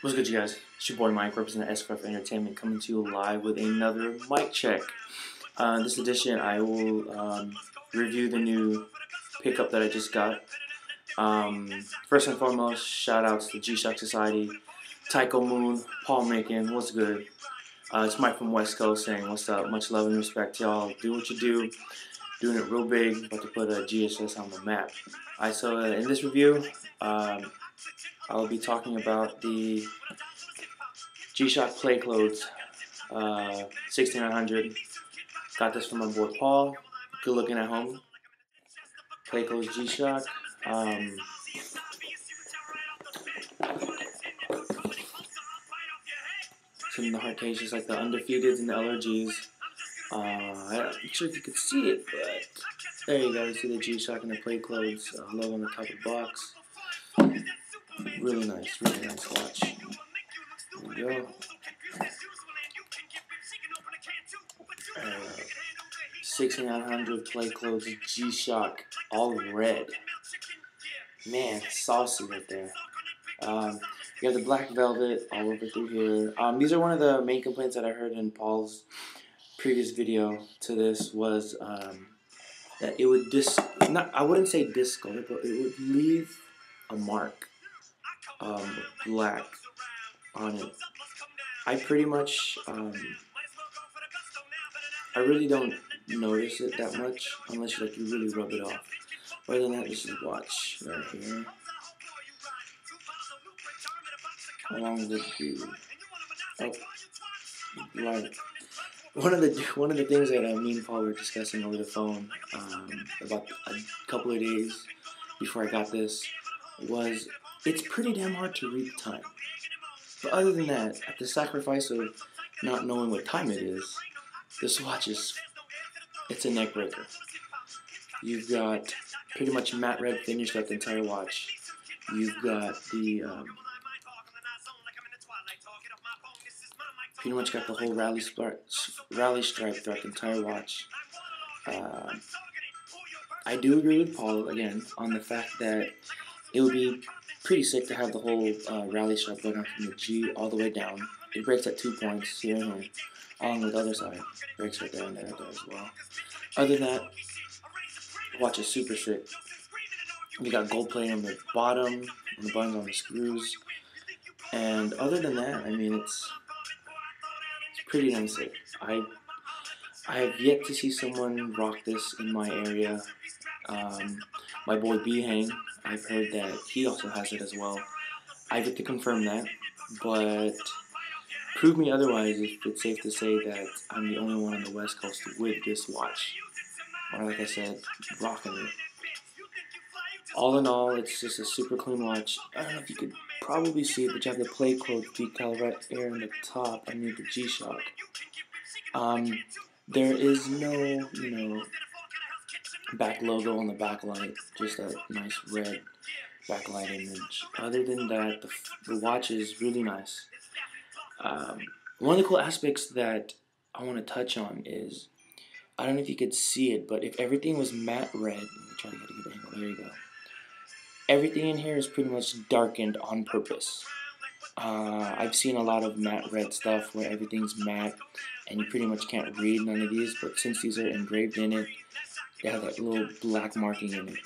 What's good, you guys? It's your boy Mike, representing S4F Entertainment, coming to you live with another mic check. Uh, this edition, I will um, review the new pickup that I just got. Um, first and foremost, shout outs to G Shock Society, Tyko Moon, Paul Macon, what's good? Uh, it's Mike from West Coast saying, What's up? Much love and respect, to y'all. Do what you do. Doing it real big, about to put a GSS on the map. Alright, so uh, in this review, um, I'll be talking about the G-Shock Play Clothes uh, 6900. Got this from my boy Paul. Good looking at home. Play Clothes G-Shock. Um, some of the hard cases like the Undefeated and the LRGs. Uh, I'm not sure if you could see it, but there you go. You see the G-Shock and the Play Clothes uh, logo on the top of the box. Really nice, really nice watch. There we go. Uh, 6900 play clothes G-Shock, all in red. Man, saucy right there. Um, you have the black velvet all over through here. Um, these are one of the main complaints that I heard in Paul's previous video to this was um, that it would dis not I wouldn't say discolor, but it would leave a mark um, black on it. I pretty much, um, I really don't notice it that much unless like you really rub it off. Other than that, this is watch right here. Along with the, oh, right. One of the one of the things that uh, me and Paul were discussing over the phone um, about a couple of days before I got this was it's pretty damn hard to read the time. But other than that, at the sacrifice of not knowing what time it is, this watch is it's a neck breaker. You've got pretty much matte red finish throughout the entire watch. You've got the um, pretty much got the whole rally rally stripe throughout the entire watch. Uh, I do agree with Paul again on the fact that it would be pretty sick to have the whole uh, rally stripe going from the G all the way down. It breaks at two points here and here, along with the other side. Breaks right there and there, there as well. Other than that, watch is super sick. You got gold plate on the bottom, on the buttons on the screws. And other than that, I mean, it's, it's pretty damn sick. I, I have yet to see someone rock this in my area. Um, my boy B Hang, I've heard that he also has it as well. I get to confirm that, but prove me otherwise if it's safe to say that I'm the only one on the West Coast with this watch. Or like I said, rocking it. All in all, it's just a super clean watch. I don't know if you could probably see it, but you have the play code decal right there on the top underneath the G-Shock. Um, there is no, you know, back logo on the backlight, just a nice red backlight image. Other than that, the, the watch is really nice. Um, one of the cool aspects that I want to touch on is, I don't know if you could see it, but if everything was matte red, let me try to get a good angle, there you go. Everything in here is pretty much darkened on purpose. Uh, I've seen a lot of matte red stuff where everything's matte and you pretty much can't read none of these, but since these are engraved in it, they have that little black marking in it.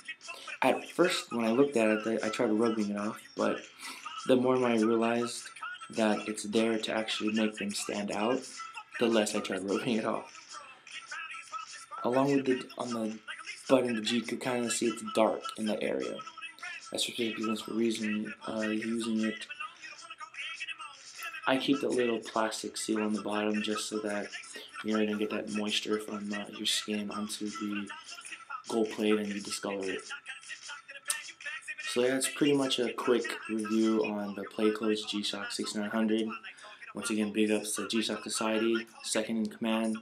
At first, when I looked at it, I tried rubbing it off, but the more I realized that it's there to actually make them stand out, the less I tried rubbing it off. Along with the on the button, the G, could kind of see it's dark in that area. That's particularly for reason uh, using it. I keep the little plastic seal on the bottom just so that you're going to get that moisture from uh, your skin onto the gold plate and you discolor it. So yeah, it's pretty much a quick review on the Playclothes G-Shock 6900. Once again, big ups to G-Shock Society, second in command,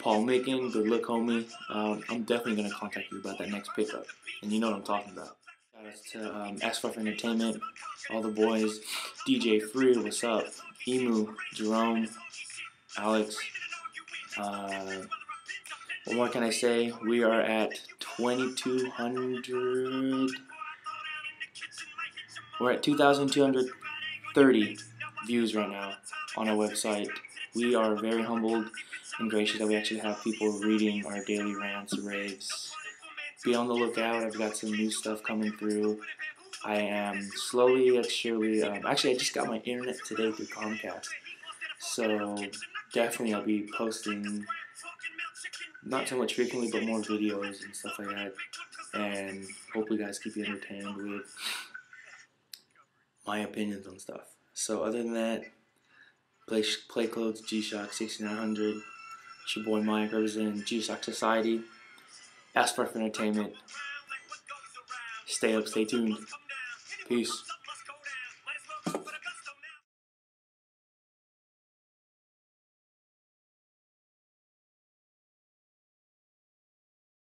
Paul Macon, good look homie. Um, I'm definitely going to contact you about that next pickup, and you know what I'm talking about. Shout out to um, S4F Entertainment, all the boys, DJ Free, what's up, Emu, Jerome, Alex, uh, what more can I say? We are at 2,200. We're at 2,230 views right now on our website. We are very humbled and gracious that we actually have people reading our daily rants, and raves. Be on the lookout. I've got some new stuff coming through. I am slowly yet surely. Um, actually, I just got my internet today through Comcast, so definitely I'll be posting not so much frequently, but more videos and stuff like that. And hopefully, guys keep you entertained with my opinions on stuff. So, other than that, play play clothes G Shock 6900. It's your boy Mike representing G Shock Society. S4F Entertainment. Stay up, stay tuned. Peace.